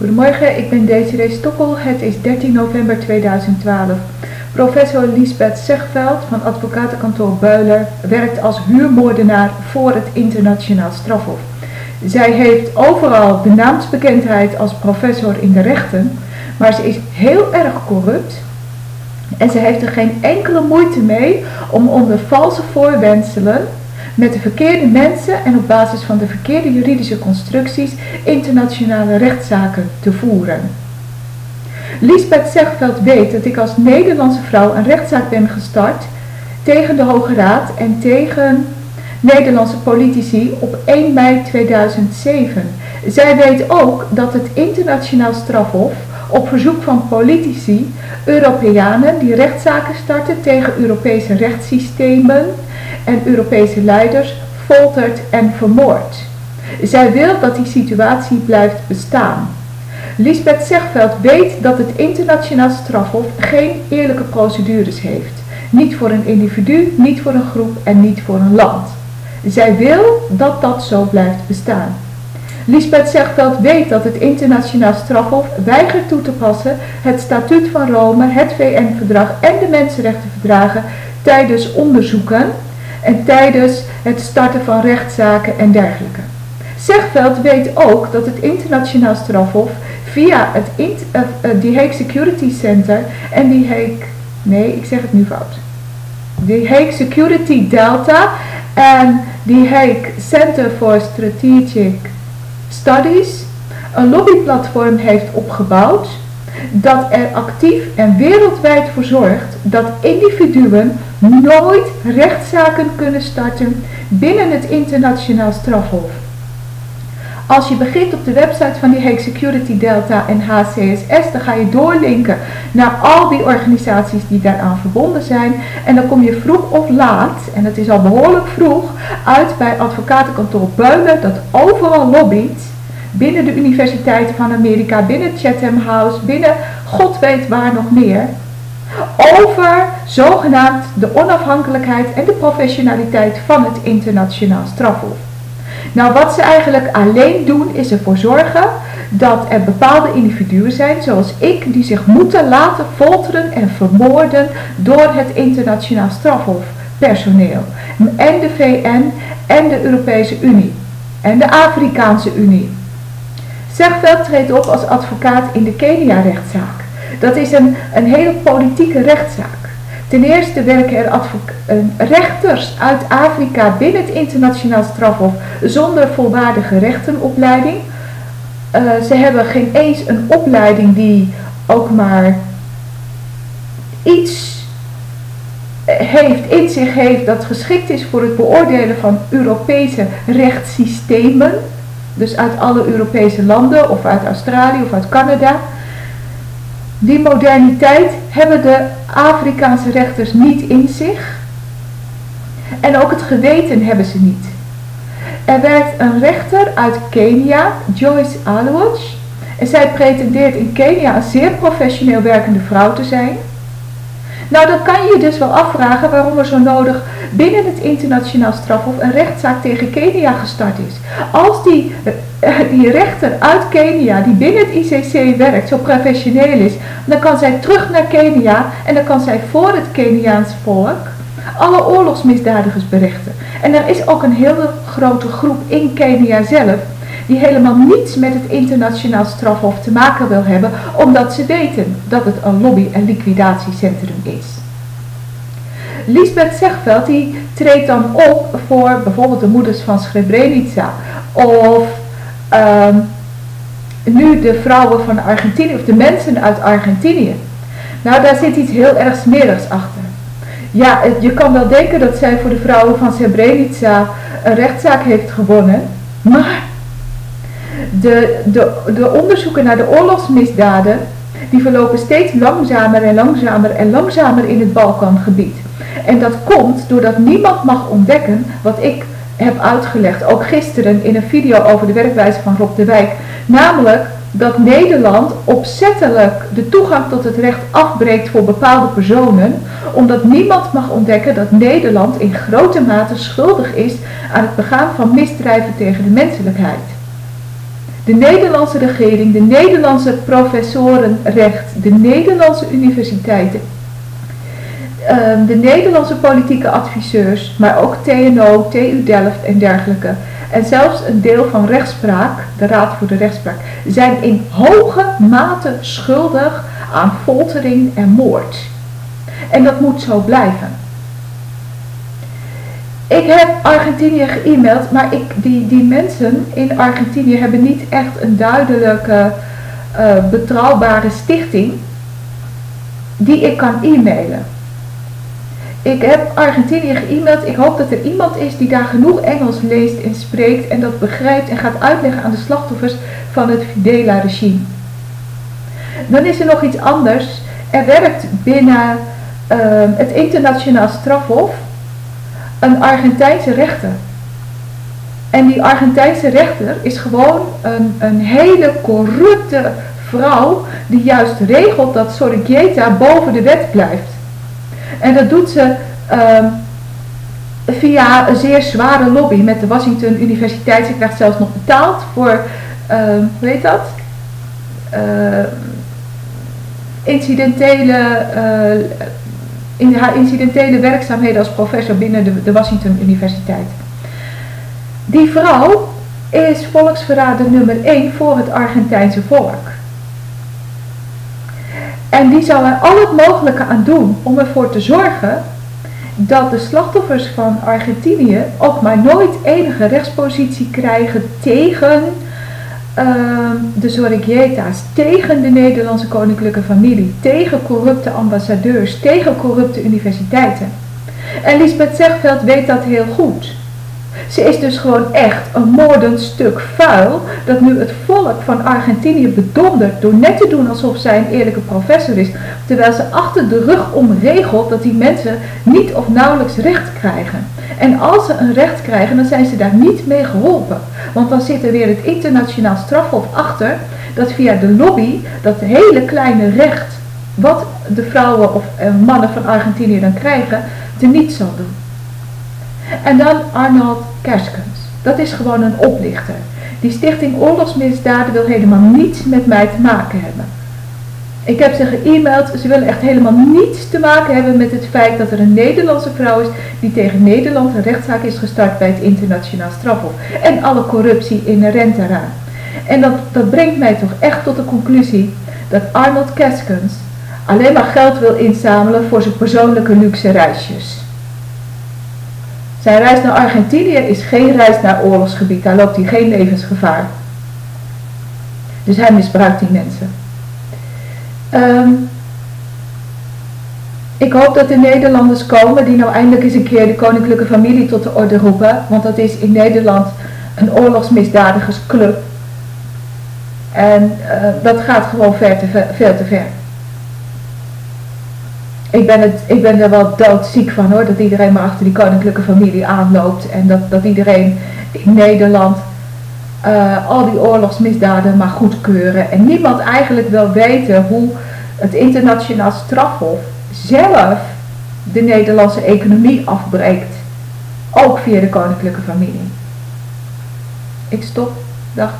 Goedemorgen, ik ben Desiree Stokkel. Het is 13 november 2012. Professor Lisbeth Zegveld van advocatenkantoor Beuler werkt als huurmoordenaar voor het internationaal strafhof. Zij heeft overal de naamsbekendheid als professor in de rechten, maar ze is heel erg corrupt en ze heeft er geen enkele moeite mee om onder valse voorwenselen met de verkeerde mensen en op basis van de verkeerde juridische constructies internationale rechtszaken te voeren. Lisbeth Zegveld weet dat ik als Nederlandse vrouw een rechtszaak ben gestart tegen de Hoge Raad en tegen Nederlandse politici op 1 mei 2007. Zij weet ook dat het internationaal strafhof op verzoek van politici, Europeanen die rechtszaken starten tegen Europese rechtssystemen en Europese leiders foltert en vermoordt. Zij wil dat die situatie blijft bestaan. Lisbeth Zegveld weet dat het internationaal strafhof geen eerlijke procedures heeft. Niet voor een individu, niet voor een groep en niet voor een land. Zij wil dat dat zo blijft bestaan. Lisbeth Zegveld weet dat het internationaal strafhof weigert toe te passen het statuut van Rome, het VN-verdrag en de mensenrechtenverdragen tijdens onderzoeken en tijdens het starten van rechtszaken en dergelijke. Zegveld weet ook dat het internationaal strafhof via het uh, uh, Hague Security Center en die Hague, nee ik zeg het nu fout, de Hague Security Delta en die Hague Center for Strategic Studies een lobbyplatform heeft opgebouwd dat er actief en wereldwijd voor zorgt dat individuen nooit rechtszaken kunnen starten binnen het internationaal strafhof. Als je begint op de website van die Hague Security Delta en HCSS, dan ga je doorlinken naar al die organisaties die daaraan verbonden zijn. En dan kom je vroeg of laat, en het is al behoorlijk vroeg, uit bij advocatenkantoor Beulen dat overal lobbyt binnen de universiteiten van Amerika, binnen Chatham House, binnen god weet waar nog meer, over zogenaamd de onafhankelijkheid en de professionaliteit van het internationaal strafhof. Nou, wat ze eigenlijk alleen doen is ervoor zorgen dat er bepaalde individuen zijn, zoals ik, die zich moeten laten folteren en vermoorden door het internationaal strafhof personeel. En de VN en de Europese Unie en de Afrikaanse Unie. Zegveld treedt op als advocaat in de Kenia-rechtszaak. Dat is een, een hele politieke rechtszaak. Ten eerste werken er rechters uit Afrika binnen het internationaal strafhof zonder volwaardige rechtenopleiding. Uh, ze hebben geen eens een opleiding die ook maar iets heeft, in zich heeft dat geschikt is voor het beoordelen van Europese rechtssystemen. Dus uit alle Europese landen of uit Australië of uit Canada. Die moderniteit hebben de Afrikaanse rechters niet in zich. En ook het geweten hebben ze niet. Er werkt een rechter uit Kenia, Joyce Alwatch. En zij pretendeert in Kenia een zeer professioneel werkende vrouw te zijn. Nou, dan kan je dus wel afvragen waarom er zo nodig binnen het internationaal strafhof een rechtszaak tegen Kenia gestart is. Als die, uh, die rechter uit Kenia, die binnen het ICC werkt, zo professioneel is, dan kan zij terug naar Kenia en dan kan zij voor het Keniaans volk alle oorlogsmisdadigers berechten. En er is ook een hele grote groep in Kenia zelf die helemaal niets met het internationaal strafhof te maken wil hebben, omdat ze weten dat het een lobby- en liquidatiecentrum is. Lisbeth Zegveld die treedt dan op voor bijvoorbeeld de moeders van Srebrenica of ehm, nu de vrouwen van Argentinië of de mensen uit Argentinië. Nou, daar zit iets heel erg smerigs achter. Ja, je kan wel denken dat zij voor de vrouwen van Srebrenica een rechtszaak heeft gewonnen, maar de, de, de onderzoeken naar de oorlogsmisdaden, die verlopen steeds langzamer en langzamer en langzamer in het Balkangebied. En dat komt doordat niemand mag ontdekken wat ik heb uitgelegd, ook gisteren in een video over de werkwijze van Rob de Wijk. Namelijk dat Nederland opzettelijk de toegang tot het recht afbreekt voor bepaalde personen, omdat niemand mag ontdekken dat Nederland in grote mate schuldig is aan het begaan van misdrijven tegen de menselijkheid. De Nederlandse regering, de Nederlandse professorenrecht, de Nederlandse universiteiten, ehm, de Nederlandse politieke adviseurs, maar ook TNO, TU Delft en dergelijke. En zelfs een deel van rechtspraak, de Raad voor de Rechtspraak, zijn in hoge mate schuldig aan foltering en moord. En dat moet zo blijven. Ik heb Argentinië ge-mailed, maar ik, die, die mensen in Argentinië hebben niet echt een duidelijke, uh, betrouwbare stichting die ik kan e-mailen. Ik heb Argentinië ge-mailed. Ik hoop dat er iemand is die daar genoeg Engels leest en spreekt en dat begrijpt en gaat uitleggen aan de slachtoffers van het Fidela-regime. Dan is er nog iets anders. Er werkt binnen uh, het internationaal strafhof een Argentijnse rechter. En die Argentijnse rechter is gewoon een, een hele corrupte vrouw die juist regelt dat Sorrieta boven de wet blijft. En dat doet ze um, via een zeer zware lobby met de Washington Universiteit. Ze krijgt zelfs nog betaald voor, um, hoe heet dat? Uh, incidentele uh, in haar incidentele werkzaamheden als professor binnen de, de Washington Universiteit. Die vrouw is volksverrader nummer 1 voor het Argentijnse volk. En die zal er al het mogelijke aan doen om ervoor te zorgen dat de slachtoffers van Argentinië ook maar nooit enige rechtspositie krijgen tegen de Zorrigieta's, tegen de Nederlandse koninklijke familie, tegen corrupte ambassadeurs, tegen corrupte universiteiten. En Lisbeth Zegveld weet dat heel goed. Ze is dus gewoon echt een moordend stuk vuil dat nu het volk van Argentinië bedondert door net te doen alsof zij een eerlijke professor is, terwijl ze achter de rug om regelt dat die mensen niet of nauwelijks recht krijgen. En als ze een recht krijgen, dan zijn ze daar niet mee geholpen. Want dan zit er weer het internationaal strafhof achter, dat via de lobby dat hele kleine recht, wat de vrouwen of eh, mannen van Argentinië dan krijgen, teniet zal doen. En dan Arnold Kerskens. Dat is gewoon een oplichter. Die stichting oorlogsmisdaden wil helemaal niets met mij te maken hebben. Ik heb ze ge-mailed, ze willen echt helemaal niets te maken hebben met het feit dat er een Nederlandse vrouw is die tegen Nederland een rechtszaak is gestart bij het internationaal strafhof. En alle corruptie inherent daaraan. En dat, dat brengt mij toch echt tot de conclusie dat Arnold Keskens alleen maar geld wil inzamelen voor zijn persoonlijke luxe reisjes. Zijn reis naar Argentinië is geen reis naar oorlogsgebied, daar loopt hij geen levensgevaar. Dus hij misbruikt die mensen. Um, ik hoop dat de Nederlanders komen die nou eindelijk eens een keer de koninklijke familie tot de orde roepen. Want dat is in Nederland een oorlogsmisdadigersclub. En uh, dat gaat gewoon ver, veel te ver. Ik ben, het, ik ben er wel doodziek van hoor, dat iedereen maar achter die koninklijke familie aanloopt. En dat, dat iedereen in Nederland uh, al die oorlogsmisdaden maar goedkeuren. En niemand eigenlijk wil weten hoe het internationaal strafhof zelf de Nederlandse economie afbreekt. Ook via de koninklijke familie. Ik stop. Dag.